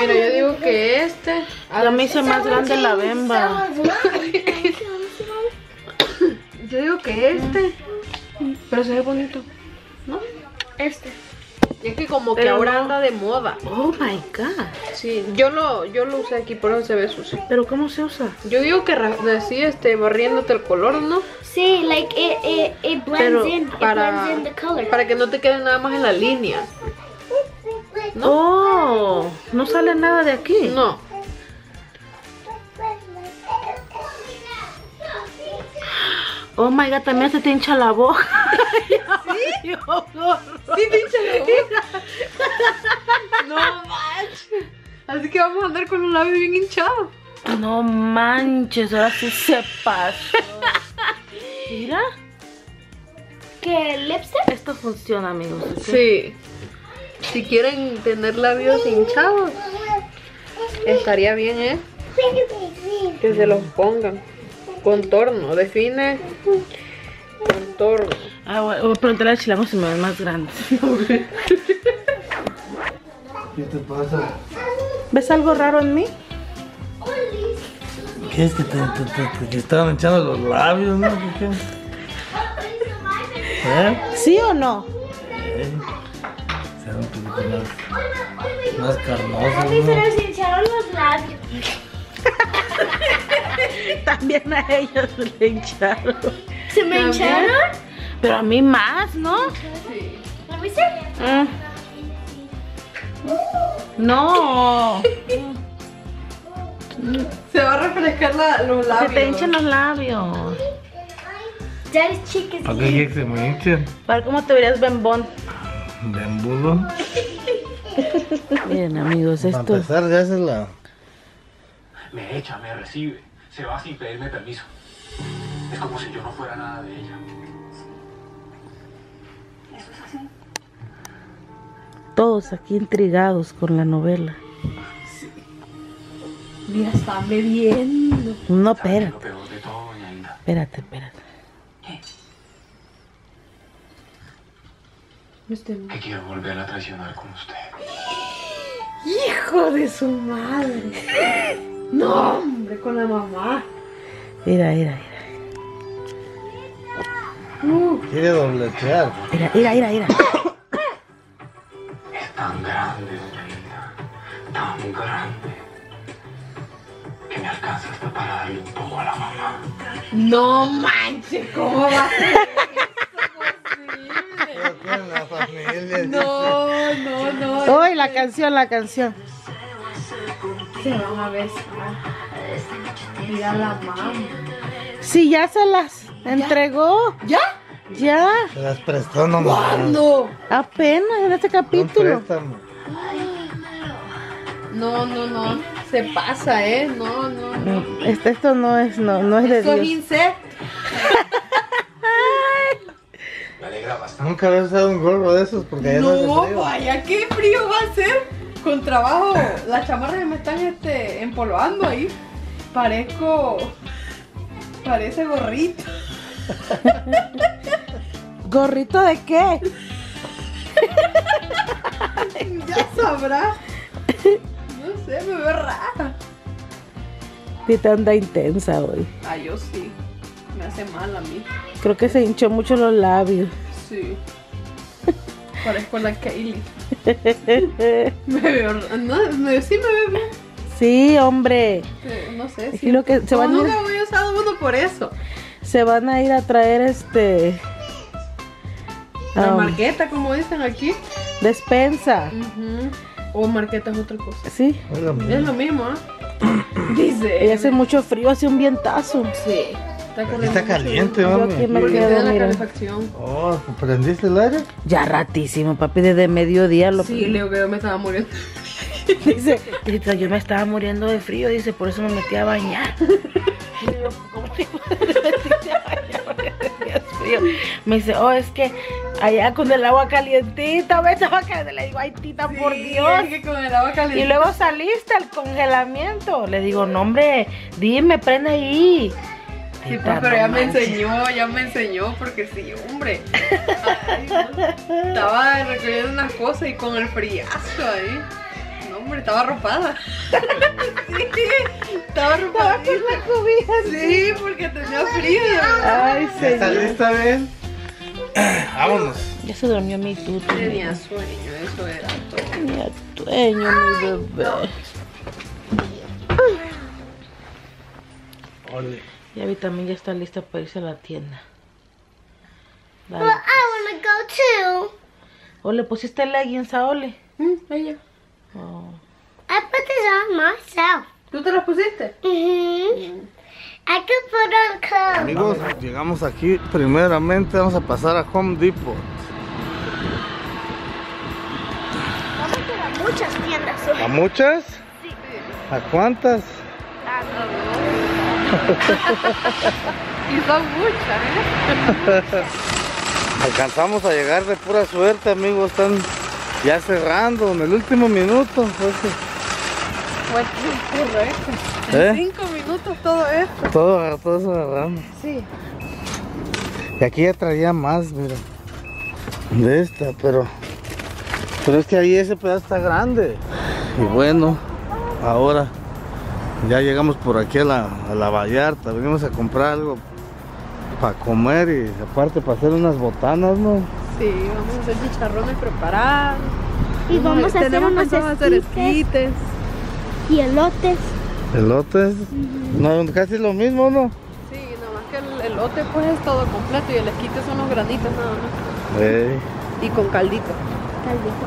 Mira, yo digo que este. Ya me hice más grande la bemba. Yo digo que este. Pero se ve bonito. ¿No? Este. Y es que como que ahora no. anda de moda. Oh my god. Sí, yo lo, yo lo usé aquí, por eso se ve sucio. Pero ¿cómo se usa? Yo digo que así, este, barriéndote el color, ¿no? See, like it, it, it blends Pero in. It para, blends in the color. para que no te quede nada más en la línea. Oh, no sale nada de aquí. No. Oh my god, también se te hincha la boca. ¿Sí? Sí, pinche la boca. No manches. Así que vamos a andar con los labios bien hinchados. No manches, ahora sí se pasó. Mira, ¿Qué lipstick? esto funciona, amigos. Sí. Si quieren tener labios hinchados, estaría bien, ¿eh? Que se los pongan. Contorno, define contorno. Ah, bueno, voy a preguntarle al chilango si me ven más grande. ¿Qué te pasa? ¿Ves algo raro en mí? ¿Qué es que te, te, te- te- te estaban echando los labios, no? ¿Qué, qué? ¿Eh? ¿Sí o no? Se más, más carnosos, Se ¿no? les hincharon los labios. También a ellos se le hincharon. ¿Se me hincharon? Pero a mí más, ¿no? See. Mm. No. Se va a refrescar la- los Se labios. te hinchan los labios. Daddy's cheek is ¿Para qué se me hinchen? Para ver cómo te verías bembón. De embudo. Miren, amigos, Para esto. empezar, ya haces la. Me echa, me recibe, se va sin pedirme permiso. Es como si yo no fuera nada de ella. Todos aquí intrigados con la novela. Mira, están bebiendo. No, ¿Sabe qué es espérate, lo peor de todo, doña Hilda? espérate, espérate. Que quiero volver a traicionar con usted. Hijo de su madre. No, hombre, con la mamá. Mira, mira, Quiere dobletear. mira. Mira, mira, mira, mira. Es tan grande, doña. Tan grande. Que me alcanza hasta para darle un poco a la mamá. No manches, ¿cómo va a ser Con la familia. No, no, no. Uy, la canción, la canción. Se van a besar. Mira la mamá. Sí, ya se las entregó. ¿Ya? Ya, Se las prestó nomás. No. apenas en este capítulo. No, no, no. Se pasa, ¿eh? No, no, no. Esto, esto no es, no, no es de Esto es Dios. insecto. Me alegra bastante. Nunca había usado un gorro de esos porque allá no, hace No, frío. vaya, qué frío va a ser. Con trabajo, las chamarras se me están este, empolvando ahí. Parezco. Parece gorrito. ¿Gorrito de qué? Ya sabrá. No sé, me veo rara. Tita anda intensa hoy. Ah, yo sí. Me hace mal a mí. Creo que se hinchó mucho los labios. Sí. Parezco la Kaylee. Me veo. No, me, sí me veo bien. Sí, hombre. Sí, No sé. Sí. lo que se van, a nunca había usado uno por eso. se van a ir a traer este. La um, marqueta, como dicen aquí. despensa. O marqueta es otra cosa. Sí. Es lo mismo, ¿ah? Dice. Y hace mucho frío, hace un vientazo. Sí. Está corriendo. Está mucho caliente, Yo mami. aquí me Porque quedo, tiene la mira. calefacción. Oh, ¿prendiste el aire? Ya ratísimo, papi, desde mediodía lo Sí, Leo, que yo me estaba muriendo. Dice, "Tita, yo me estaba muriendo de frío, dice, por eso me metí a bañar. Y yo, ¿cómo te metiste a bañar? Porque tenías frío. Me dice, oh, es que allá con el agua calientita, ves agua caliente. Le digo, ay, tita, por Dios. es que con el agua caliente. Y luego saliste al congelamiento. Le digo, no, hombre, dime, prende ahí. Sí, pues, pero no ya me enseñó, ya me enseñó, porque sí, hombre. Ay, no. Estaba recogiendo unas cosas y con el friazo ahí. No, hombre, estaba arropada. Sí, estaba arropada. Sí, porque tenía frío. Ay, ¿Ya está señor. lista, bien? Vámonos. Ya se durmió mi tuto. Tenía sueño, eso era todo. Tenía sueño, mi bebé. Ole. Ya vi también ya está lista para irse a la tienda. Dale. Well, I want to go too. Ole, pusiste leggings a Ole. Mm, ella. Oh. I put this on myself. ¿Tú te las pusiste? Mm-hmm. I could put on clothes. Amigos, llegamos aquí. Primeramente vamos a pasar a Home Depot. Vamos a muchas tiendas hoy. ¿A muchas? ¿A cuántas? Y son muchas, ¿eh? Alcanzamos a llegar de pura suerte, amigos. Están ya cerrando en el último minuto. Pues correcto. En ¿Eh? cinco minutos todo esto. Todo, todo eso agarramos. Sí. Y aquí ya traía más, mira. De esta, pero. Pero es que ahí ese pedazo está grande. Y bueno, ahora ya llegamos por aquí a la, a la Vallarta. Venimos a comprar algo para comer y aparte para hacer unas botanas, ¿no? Sí, vamos a hacer chicharrones preparados. Y vamos a hacer unos pensado hacer esquites esquites. y elotes. Elotes. No, casi lo mismo, ¿no? Sí, nomás que el elote pues es todo completo y el esquite son los granitos nada más. Ey, Y con caldito. Caldito.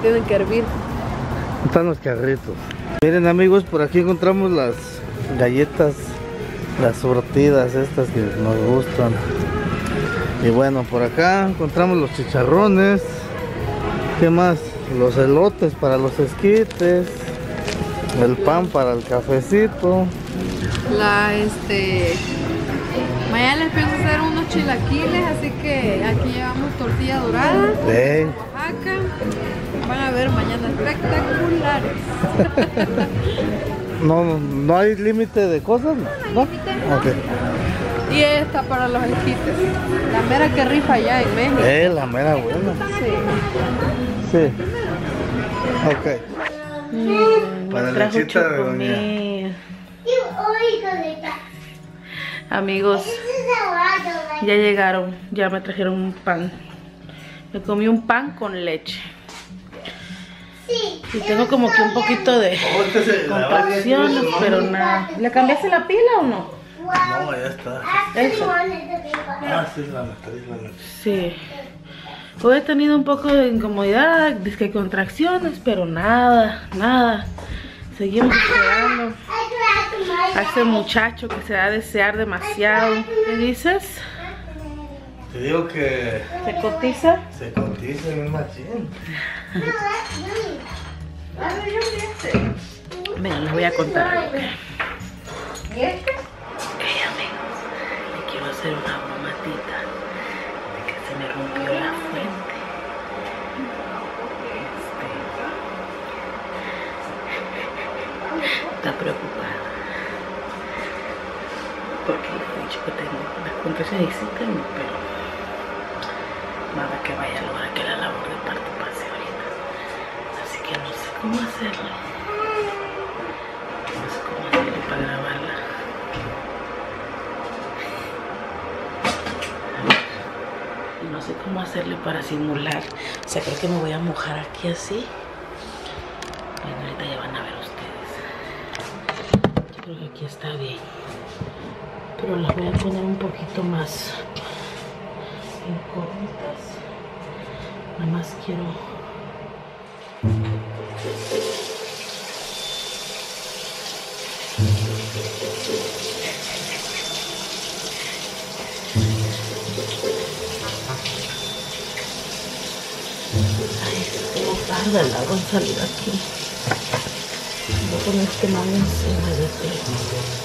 Tienen que hervir. están los carritos. Miren amigos, por aquí encontramos las galletas, las surtidas estas que nos gustan. Y bueno, por acá encontramos los chicharrones. ¿Qué más? Los elotes para los esquites. El pan para el cafecito. La este. Mañana les pienso hacer unos chilaquiles, así que aquí llevamos tortilla dorada, Oaxaca. Van a ver mañana espectaculares. no, no hay límite de cosas, ¿no? Y esta para los esquites. La mera que rifa allá en México. Eh, la mera buena. Sí. Sí. Ok. Para la Trajo lechita de doña. Amigos, like ya llegaron, ya me trajeron un pan. Me comí un pan con leche. Sí. Y tengo como que un poquito de contracciones, pero nada. ¿Le cambiaste la pila o no? No, ya está. Eso. Ah, sí, la neta, la. Sí. Hoy he tenido un poco de incomodidad, que contracciones, pero nada, nada. Seguimos esperando a ese muchacho que se da a desear demasiado. ¿Qué dices? Te digo que ¿Se cotiza? se cotiza en un machín. No, that's me. Venga, les voy a contar algo. Ok, amigos, le quiero hacer una bromatita de que se me rompió la fuente. Este, está preocupada. Porque he dicho que tengo la contraseña y sí tengo, pero nada que vaya a lograr que la labor de parto pase ahorita. Así que no sé cómo hacerlo. Cómo hacerlo para grabarla. No sé cómo hacerle para simular. O sea, creo que me voy a mojar aquí así. Bueno, ahorita ya van a ver ustedes. Yo creo que aquí está bien. Pero las voy a poner un poquito más incógnitas. Nada más quiero Como tarda el agua en salir aquí. Voy a poner este mano encima de ti.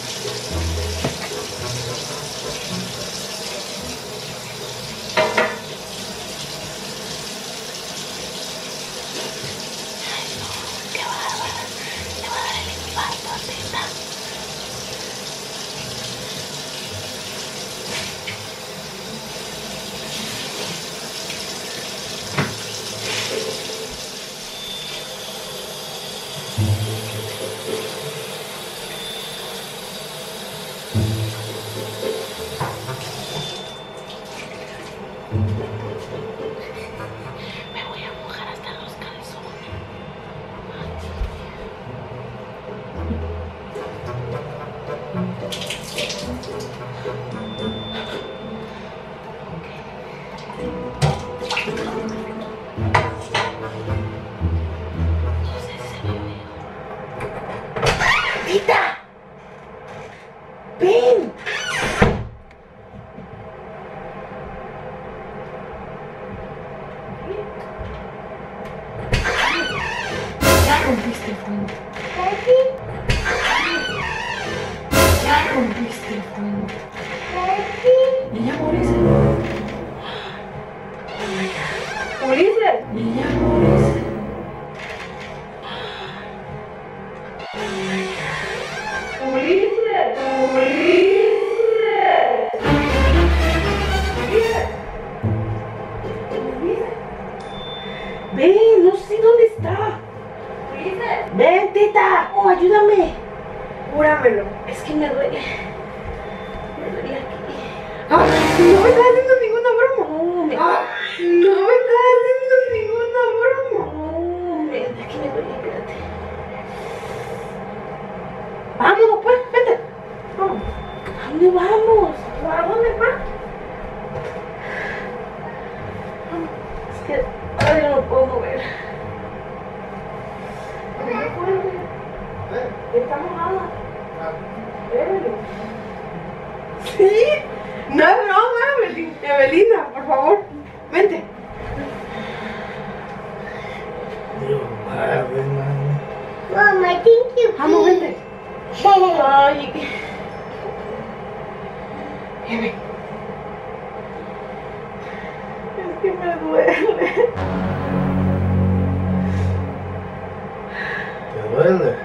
Duele?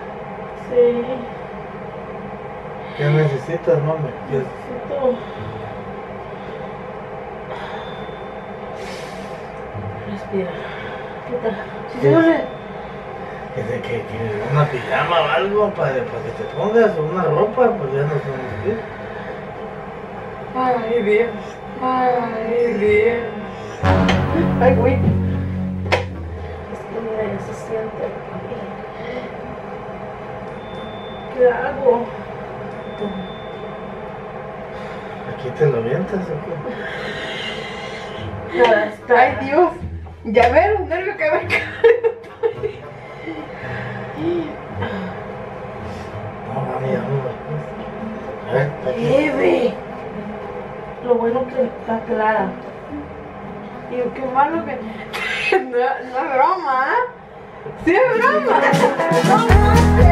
Sí. ¿Qué necesitas, mami? ¿Qué- Necesito. Respira. ¿Qué tal? ¿Sí te duele? que que una pijama o algo para, para que te pongas o una ropa, pues ya no somos qué. Ay, Dios. Ay, Dios. Ay, güey. ¿Qué hago? Aquí te lo avientas o qué? Nada, está. Ay, Dios. Ya ver un nervio que me cae. No, mami, vámonos. pues. A ver, aquí. Eve. Lo bueno que está clara. Digo, qué malo que. No, no es broma, ¿eh? Sí es broma. No, no.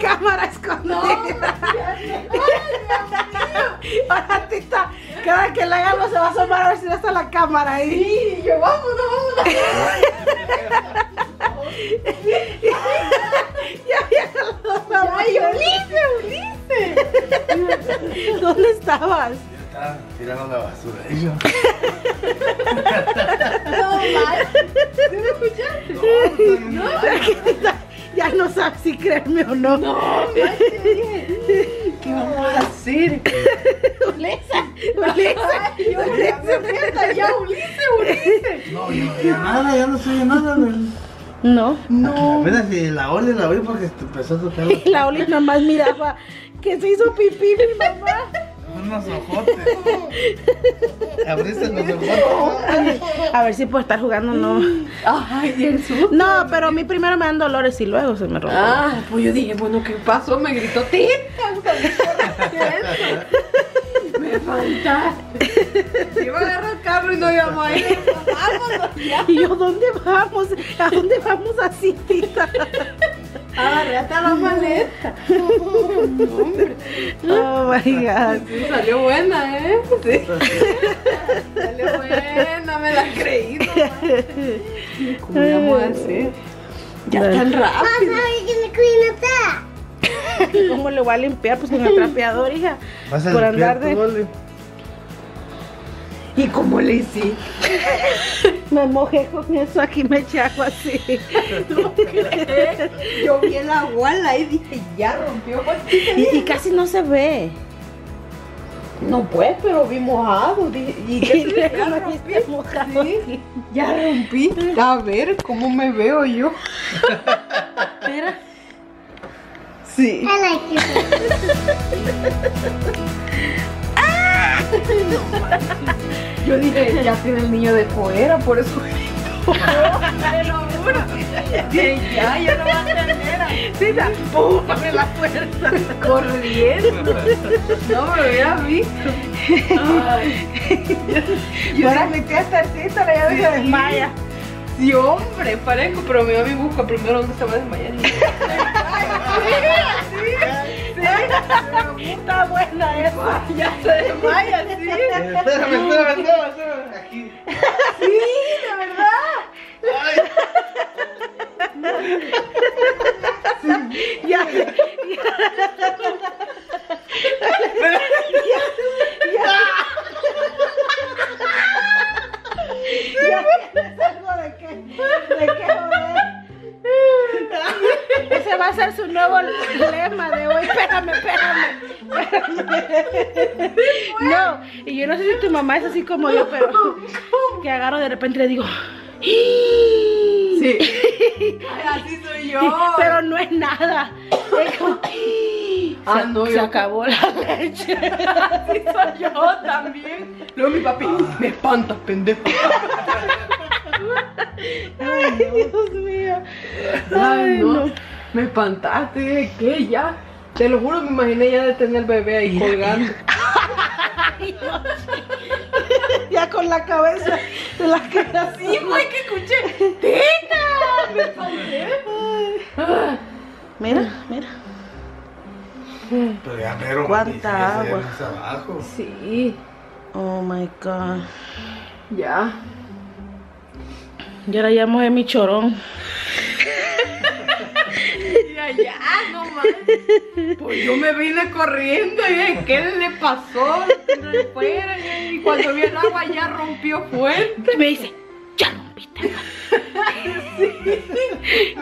Cámara escondida. No, Ahora tita, cada que la haga no se va a asomar a ver si no está la cámara ahí. Sí, yo vámonos, vámonos. ya ya, Ulises, Ulises. ¿Dónde estabas? Está tirando la basura. Ellos. No, mal. ¿Sí me escuchaste? Ya no sabes si creerme o no. No, mal. ¿Qué vamos a hacer? Ulisa, Ulisa, yo ya Ulises, Ulises. No, yo, yo nada, ya no soy nada. No. No. Apenas si la Oli la vi porque empezó a tocar Y la Oli nomás miraba que se hizo pipí mi mamá. Unos ojotes. Abriste los ojotes. A ver si por estar jugando no. Ay, y el susto. No, pero a mí primero me dan dolores y luego se me rompe. Ah, pues yo dije, bueno, ¿qué pasó? Me gritó, Tita. Me faltaste. Iba a agarrar el carro y no íbamos a ir. Vámonos ya. Y yo, ¿dónde vamos? ¿A dónde vamos así, tita? Agarrate a la maleta. Hombre, Oh my god. sí, salió buena, ¿eh? Sí. Salió buena, me la creí. nomás. ¿Cómo vamos a hacer? Ya tan rápido. ¿Cómo le voy a limpiar? Pues con el trapeador, hija. Vas a Por limpiar andar de-. ¿Y cómo le hiciste? Me mojé con eso aquí, me eché agua así. Yo vi el aguala y dije, ya rompió. Y, y casi no se ve. No pues, pero vi mojado. dije, ¿Y qué Y ya me rompí? mojado Sí, ya rompí. A ver, ¿cómo me veo yo? Mira. Sí. I like you. Yo dije, ya tiene el niño de fuera, por eso. Te lo juro. Ya, ya no va a tener. Tita, ¡pum! Abre la puerta. Corriendo. No me hubiera visto. Yo ahora metí a Tercita, la llave se desmaya. Sí, hombre, parezco, pero mi mami busca primero dónde se va a desmayar. Está buena esa. Ya se desmaya, sí. Espérame, espérame, espérame, espérame. Aquí. Sí, de verdad. Ya, ya tienes algo Ese va a ser su nuevo lema de hoy. Espérame, espérame, espérame. No, y yo no sé si tu mamá es así como yo, pero que agarro de repente y le digo. Sí. Así soy yo. Pero no es nada. Es como, Ah, se, no, se yo- acabó la leche. Así soy yo también. Luego mi papi, me espantas, pendejo. Ay, Dios mío. Ay, no. Me espantaste. Dije, ¿qué? Ya. Te lo juro, me imaginé ya de tener el bebé ahí colgando. Ya con la cabeza de la cara así. Sí, fue que escuché. ¡Tita! Me espanté. Ah, Mira, mira. Pero ya mero. ¿Cuánta agua? abajo. Sí, Oh my god. ya. Yo ahora ya mojé mi chorón. Ya, ya, no. Pues yo me vine corriendo y dije, ¿qué le pasó? Y cuando vi el agua ya rompió fuerte. Y me dice, ya rompiste.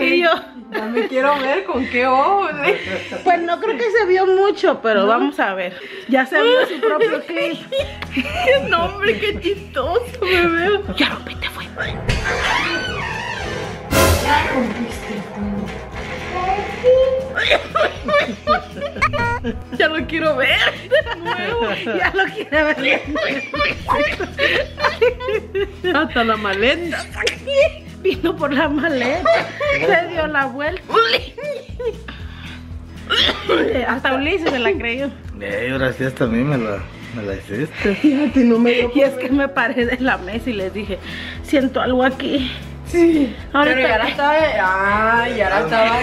Y yo, Ya me quiero ver con qué ojos. ¿eh? pues no creo que se vio mucho, pero vamos a ver. Ya se vio su propio clip. Qué nombre, qué chistoso me veo. Ya rompiste, fue. Ya lo quiero ver de nuevo. Ya lo quiere ver. Hasta la maleta. Vino por la maleta. Se dio la vuelta. Hasta Ulises se la creyó. Eh, ahora sí hasta a mí me la, me la hiciste. Fíjate, no me Y es que me paré de la mesa y les dije, siento algo aquí. Sí. Ahorita- Pero ya la estaba. Ay, la estaba.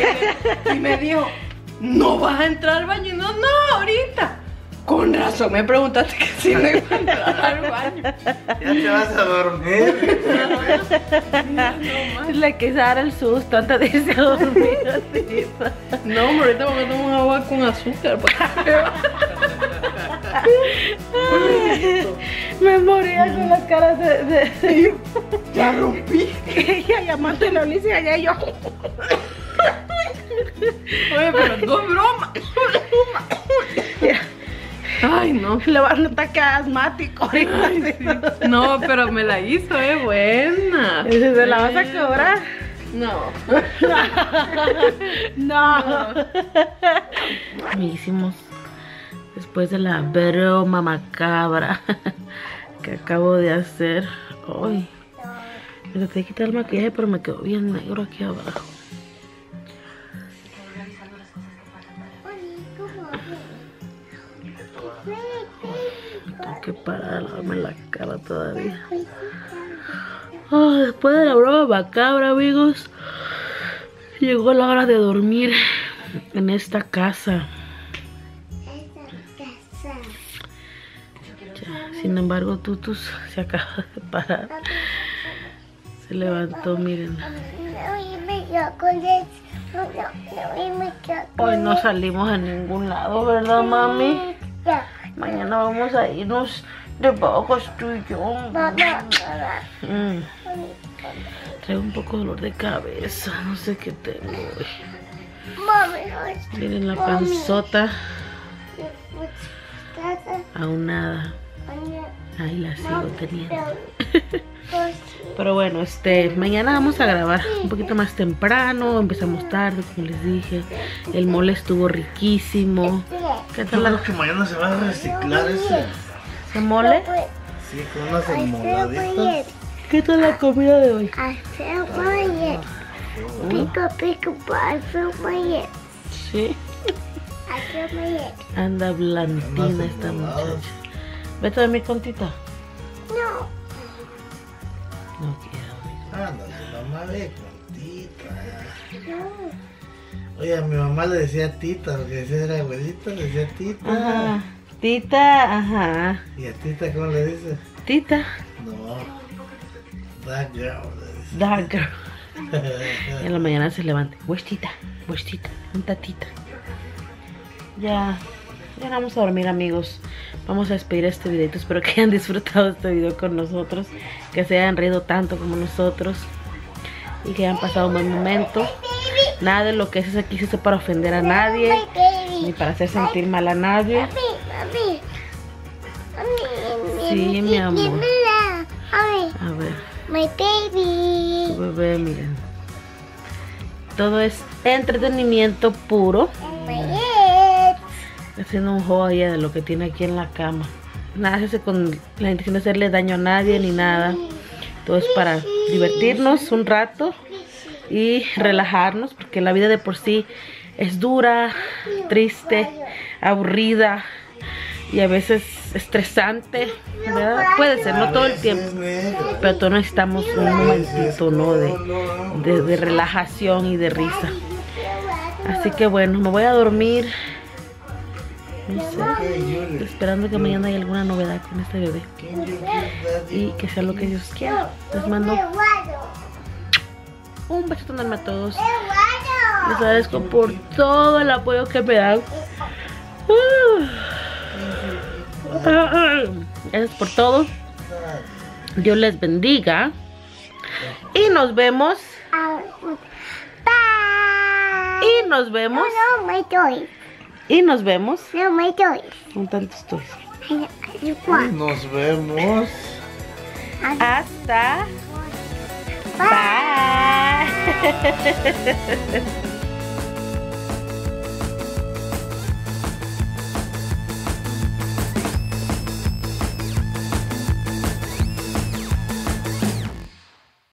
Y me dijo, no vas a entrar al baño. No, no, ahorita. Con razón, me preguntaste que si me iba a entrar al baño. Ya te vas a dormir. Le quise dar el susto antes de irse a dormir. así. No, hombre, ahorita me voy a tomar agua con azúcar. pues. Me moría con las caras de. de... ya rompí. Ella llamando a la Alicia y yo. Oye, pero no es broma. Ay, no. Le va a dar un ataque asmático ahorita. No, pero me la hizo, eh, buena. ¿Se la vas a cobrar? No. No. Amiguísimos, después de la broma macabra que acabo de hacer hoy, me traté de quitar el maquillaje, pero me quedó bien negro aquí abajo. Tengo que parar a lavarme la cara todavía. Después de la broma macabra, amigos, llegó la hora de dormir en esta casa. Embargo, Tutus se acaba de parar. Se levantó, miren. Hoy no salimos a ningún lado, ¿verdad, mami? Mañana vamos a irnos de vacas tú y yo. Mm. Traigo un poco de dolor de cabeza, no sé qué tengo hoy. Miren la panzota, aún nada. Ahí la sigo teniendo. Pero bueno, este, mañana vamos a grabar un poquito más temprano. Empezamos tarde, como les dije. El mole estuvo riquísimo. ¿Qué tal la, Creo que mañana se va a reciclar ese. ese mole? Sí, con unas enmoladitas. ¿Qué tal la comida de hoy? I feel my it. Pico, pico, but I feel my it. Sí. I feel my it. Anda blandina esta muchacha. Vete de mi contita. No. No quiero. Anda, su mamá ve con tita. Oye, a mi mamá le decía tita, porque decía era abuelita, le decía tita. Ajá. Tita, ajá. ¿Y a tita cómo le dices? Tita. No. That girl le dice. Dark girl. En la mañana se levanta. Where's tita? Where's tita? Un tatita. Ya. Ya vamos a dormir amigos. Vamos a despedir este videito. Espero que hayan disfrutado este video con nosotros. Que se hayan reído tanto como nosotros. Y que hayan pasado un buen momento. Nada de lo que haces aquí se hace para ofender a nadie. Ni para hacer sentir mal a nadie. Sí, mi amor. Mira, A ver. my baby. Bebé, miren. Todo es entretenimiento puro. Haciendo un joya de lo que tiene aquí en la cama. Nada se hace con la intención de hacerle daño a nadie ni nada. Todo es para divertirnos un rato y relajarnos, porque la vida de por sí es dura, triste, aburrida y a veces estresante. Puede ser, no todo el tiempo. Pero todos necesitamos un momentito, ¿no? De relajación y de risa. Así que bueno, me voy a dormir. No sé, esperando que mañana haya alguna novedad con este bebé. Y que sea lo que Dios quiera. Les mando un besito enorme a todos. Les agradezco por todo el apoyo que me dan. Gracias por todo. Dios les bendiga. Y nos vemos. Bye. Y nos vemos. Y nos vemos. No, my toys. Con tantos toys. Want. Nos vemos. Hasta. Bye. Bye.